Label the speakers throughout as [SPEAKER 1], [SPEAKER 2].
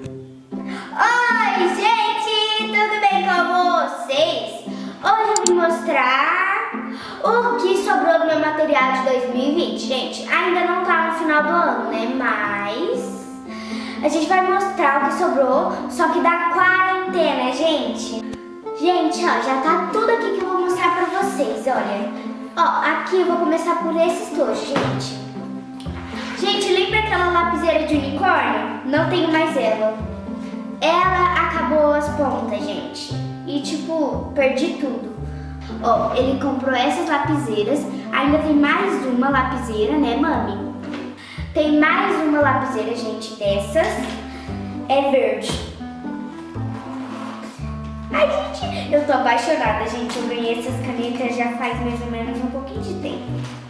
[SPEAKER 1] Oi, gente! Tudo bem com vocês? Hoje eu vim mostrar o que sobrou do meu material de 2020. Gente, ainda não tá no final do ano, né? Mas a gente vai mostrar o que sobrou, só que da quarentena, gente. Gente, ó, já tá tudo aqui que eu vou mostrar pra vocês, olha. Ó, aqui eu vou começar por esse estojo, gente. Gente, lembra aquela lapiseira de unicórnio? Não tenho mais ela. Ela acabou as pontas, gente. E tipo, perdi tudo. Ó, ele comprou essas lapiseiras. Ainda tem mais uma lapiseira, né, mami? Tem mais uma lapiseira, gente, dessas. É verde. Ai, gente, eu tô apaixonada, gente. Eu ganhei essas canetas já faz mais ou menos um pouquinho de tempo.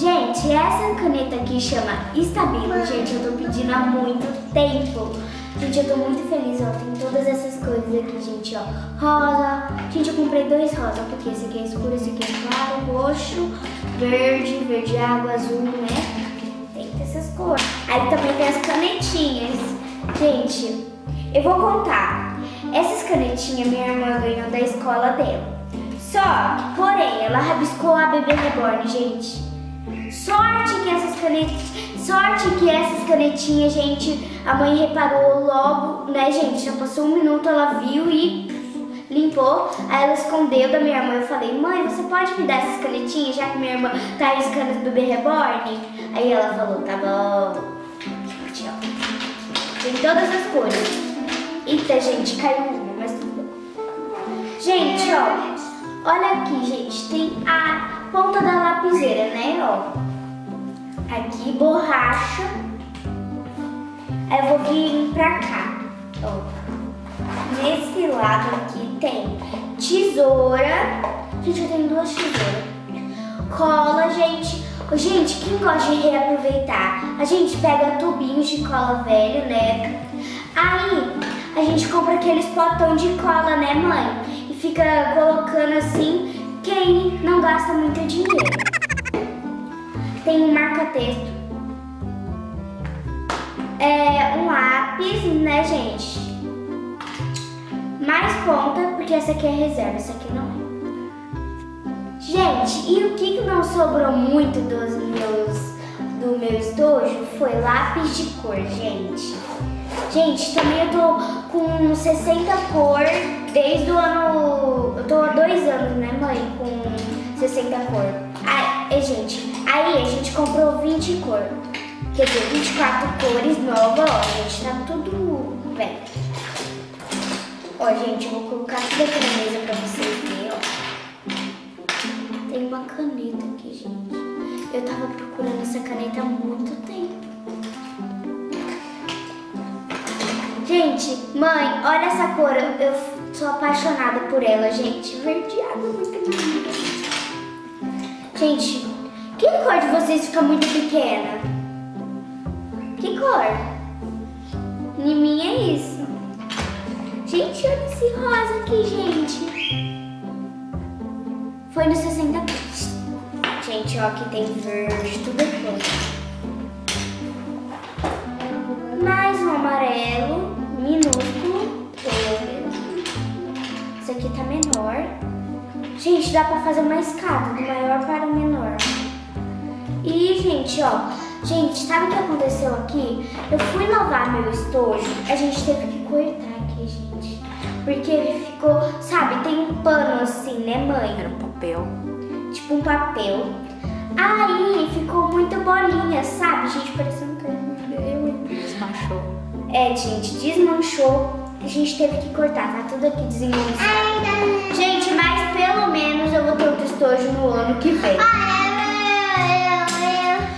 [SPEAKER 1] Gente, essa caneta aqui chama Estabilo, gente, eu tô pedindo há muito tempo. Gente, eu tô muito feliz, ó, tem todas essas coisas aqui, gente, ó. Rosa, gente, eu comprei dois rosa, porque esse aqui é escuro, esse aqui é claro, roxo, verde, verde água, azul, né? Tem essas cores. Aí também tem as canetinhas. Gente, eu vou contar. Essas canetinhas minha irmã ganhou da escola dela. Só que, porém, ela rabiscou a bebê reborn, gente. Sorte que essas canetinhas, sorte que essas canetinhas, gente, a mãe reparou logo, né, gente? Já passou um minuto, ela viu e limpou. Aí ela escondeu da minha irmã. Eu falei, mãe, você pode me dar essas canetinhas, já que minha irmã tá riscando o bebê reborn? Aí ela falou, tá bom. Tem todas as cores. Eita, gente, caiu uma, mas tudo bem. Gente, ó, olha aqui, gente, tem a ponta da lapiseira, né, ó. Aqui, borracha. Aí eu vou vir pra cá, ó. Nesse lado aqui tem tesoura. Gente, eu tenho duas tesouras. Cola, gente. Gente, quem gosta de reaproveitar? A gente pega tubinhos de cola velho, né? Aí, a gente compra aqueles potão de cola, né, mãe? E fica colocando assim, quem não gasta muito dinheiro. Tem um marca-texto. É um lápis, né, gente? Mais ponta, porque essa aqui é reserva, essa aqui não é. Gente, e o que não sobrou muito dos meus, do meu estojo foi lápis de cor, gente. Gente, também eu tô com 60 cor desde o ano... Eu tô há dois anos, né, mãe? Com 60 cor. Aí, gente, aí a gente comprou 20 cor. Quer dizer, 24 cores novas, ó, gente, tá tudo bem. Ó, gente, eu vou colocar tudo aqui na mesa pra vocês verem, ó. Tem uma caneta aqui, gente. Eu tava procurando essa caneta há muito tempo. Gente, mãe, olha essa cor. Eu, eu sou apaixonada por ela, gente. Verdeada, muito linda. Gente, que cor de vocês fica muito pequena? Que cor? Em mim é isso. Gente, olha esse rosa aqui, gente. Foi no 60 cores. Gente, ó, aqui tem verde, tudo cor. Mais um amarelo, minúsculo. Esse aqui tá menor. Gente, dá pra fazer uma escada do maior para o menor. E, gente, ó. Gente, sabe o que aconteceu aqui? Eu fui lavar meu estojo, a gente teve que cortar aqui, gente. Porque ele ficou, sabe, tem um pano assim, né, mãe?
[SPEAKER 2] Era um papel.
[SPEAKER 1] Tipo um papel. Aí ficou muita bolinha, sabe? Gente, parecendo que eu
[SPEAKER 2] Desmanchou.
[SPEAKER 1] É, gente, desmanchou. A gente teve que cortar, tá tudo aqui desengonçado. Gente, mas pelo menos eu vou ter outro estojo no ano que vem.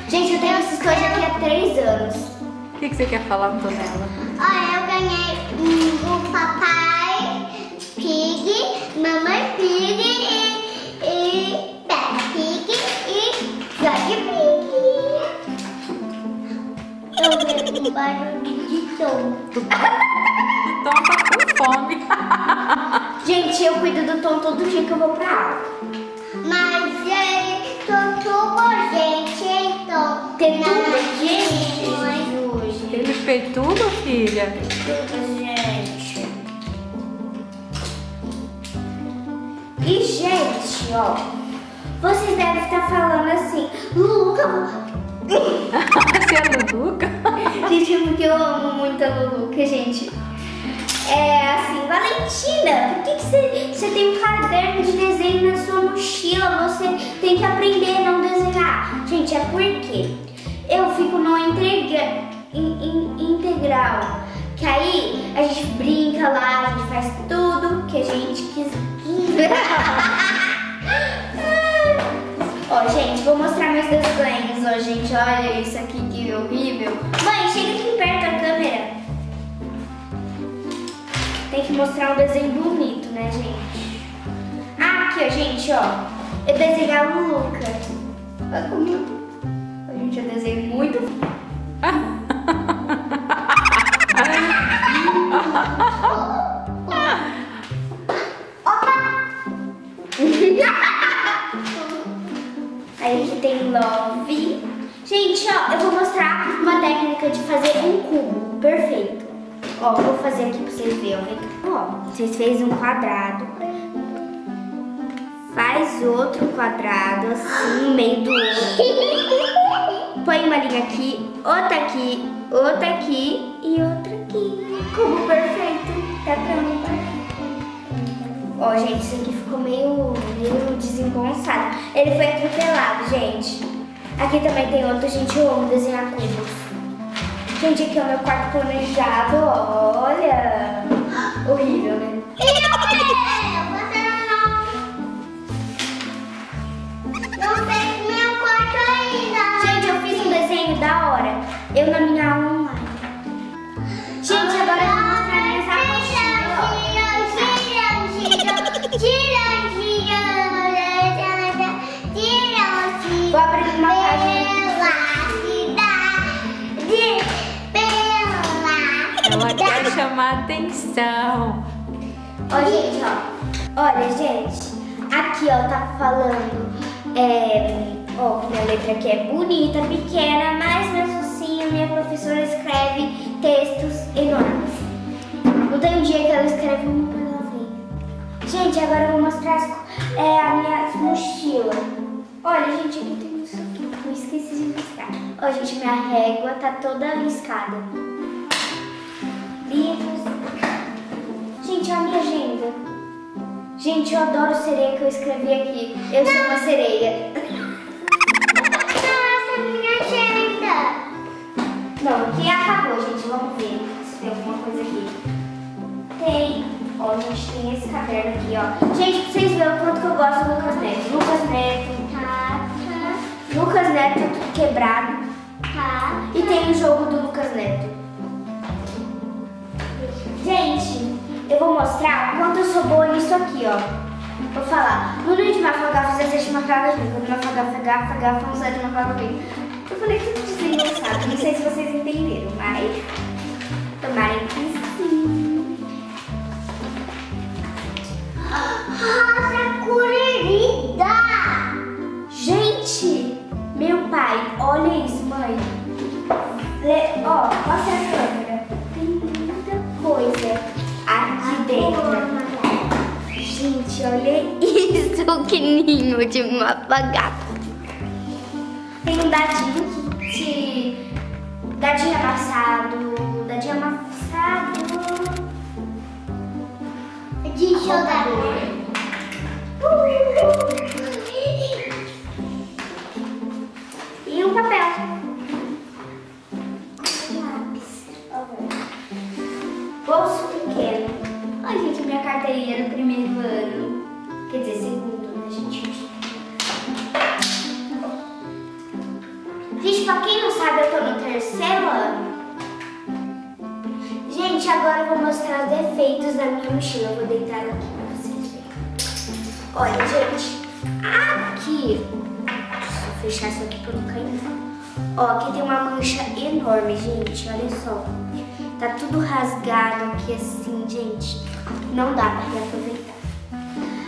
[SPEAKER 1] Gente, eu tenho esse estojo aqui há três anos.
[SPEAKER 2] O que, que você quer falar, Antonella?
[SPEAKER 3] Olha, eu ganhei o papai Pig, mamãe Pig e, e Peppa Pig e George Pig. Eu ganhei um barulho tom.
[SPEAKER 2] Então tá com fome.
[SPEAKER 1] Gente, eu cuido do Tom todo dia que eu vou pra aula.
[SPEAKER 3] Mas ele tudo gente, então.
[SPEAKER 1] Tem tudo hoje.
[SPEAKER 2] Ele fez tudo, filha?
[SPEAKER 1] Tudo, gente. E, gente, ó. Vocês devem estar falando assim, Luca.
[SPEAKER 2] Você é Luduca?
[SPEAKER 1] gente, porque eu amo muito a Luluca, gente. É assim, Valentina, por que, que você, você tem um caderno de desenho na sua mochila? Você tem que aprender a não desenhar. Gente, é porque eu fico no integra, in- in- integral. Que aí a gente brinca lá, a gente faz tudo que a gente quiser. Ó, gente, vou mostrar meus desenhos. Ó, gente, olha isso aqui que horrível. Mãe, chega aqui perto da câmera. Tem que mostrar um desenho bonito, né, gente? Ah, aqui, ó, gente, ó. Eu desenhei a Luca. Olha como gente, eu desenho muito... Aí Gente, ó, eu vou mostrar uma técnica de fazer um cubo perfeito. Ó, vou fazer aqui pra vocês verem. ó. Vocês fez um quadrado. Faz outro quadrado assim no meio do outro. Põe uma linha aqui, outra aqui, outra aqui e outra aqui. Cubo perfeito. Tá pronto. Ó, gente, isso aqui ficou meio, meio desengonçado. Ele foi atropelado, gente. Aqui também tem outro, gente, eu amo desenhar cubos. Gente, aqui é o meu quarto planejado, olha. Horrível, né?
[SPEAKER 3] Eu, você não, não fez meu quarto ainda.
[SPEAKER 1] Gente, eu fiz um desenho da hora. Eu na minha
[SPEAKER 2] chamar atenção.
[SPEAKER 1] Ó, gente, ó. Olha, gente. Aqui, ó, tá falando. É, ó, minha letra aqui é bonita, pequena, mas mesmo assim a minha professora escreve textos enormes. Não tem um dia que ela escreve uma palavrinha. Gente, agora eu vou mostrar as é, a minha mochila. Olha, gente, aqui tem isso aqui. Eu esqueci de mostrar. Ó, gente, minha régua tá toda riscada. Gente, eu adoro sereia que eu escrevi aqui. Eu sou uma sereia. Não, aqui acabou, gente. Vamos ver se tem alguma coisa aqui. Tem. Ó, gente, tem esse caderno aqui, ó. Gente, pra vocês verem o quanto que eu gosto do Lucas Neto. Lucas Neto. Lucas Neto, tudo quebrado. E tem o jogo do Lucas Neto. Gente, eu vou mostrar quanto eu sou boa nisso aqui, ó. Vou falar. No dia de Mafagafos, existe uma praga junto. Quando Mafagafos, gafa, gafa, não sai de praga junto. Eu falei tudo desengonçado. Não sei se vocês entenderam, mas... Tomarem que sim.
[SPEAKER 3] Rosa colorida.
[SPEAKER 1] Gente, meu pai, olha isso, mãe. Ó, mostra a câmera. Gente, olha isso, que ninho de mafagato. Tem um dadinho que te... Dadinho amassado, dadinho amassado.
[SPEAKER 3] De jogar.
[SPEAKER 1] E agora eu vou mostrar os defeitos da minha mochila. Eu vou deitar aqui pra vocês verem. Olha, gente, aqui Deixa eu fechar isso aqui pra não cair. Ó, aqui tem uma mancha enorme, gente. Olha só. Tá tudo rasgado aqui assim, gente. Não dá pra reaproveitar.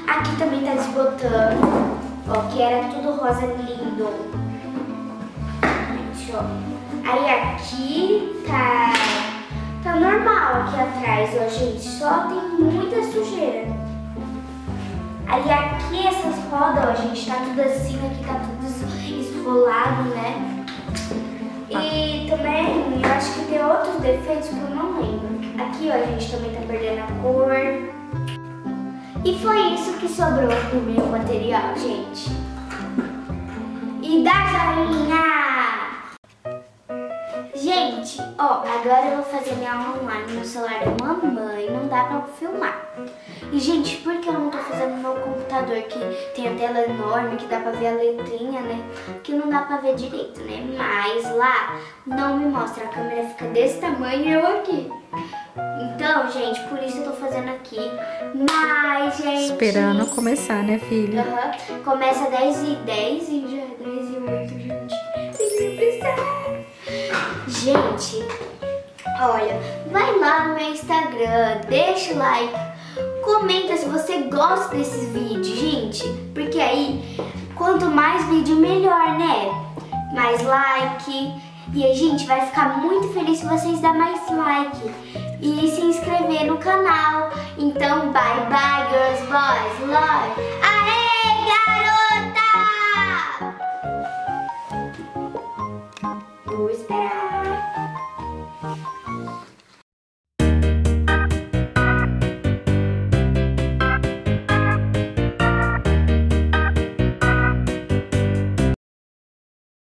[SPEAKER 1] Aqui também tá desbotando. Ó, que era tudo rosa lindo. gente, ó. Aí aqui tá, tá normal aqui atrás, ó, gente. Só tem muita sujeira. Aí aqui essas rodas, ó, gente, tá tudo assim, aqui tá tudo esfolado, né? E também, eu acho que tem outros defeitos que eu não lembro. Aqui, ó, a gente também tá perdendo a cor. E foi isso que sobrou do meu material, gente. E dá joinha! Gente, ó, agora eu vou fazer minha aula online no celular da mamãe, não dá pra filmar. E, gente, por que eu não tô fazendo no meu computador, que tem a tela enorme, que dá pra ver a letrinha, né? Que não dá pra ver direito, né? Mas lá não me mostra, a câmera fica desse tamanho e eu aqui. Então, gente, por isso eu tô fazendo aqui. Mas, gente...
[SPEAKER 2] Esperando começar, né, filha?
[SPEAKER 1] Aham. Começa 10 e 10 e já é 10 e 8, Gente, olha, vai lá no meu Instagram, deixa o like, comenta se você gosta desses vídeos, gente. Porque aí, quanto mais vídeo, melhor, né? Mais like. E a gente vai ficar muito feliz se vocês dar mais like e se inscrever no canal. Então, bye bye, girls, boys, love.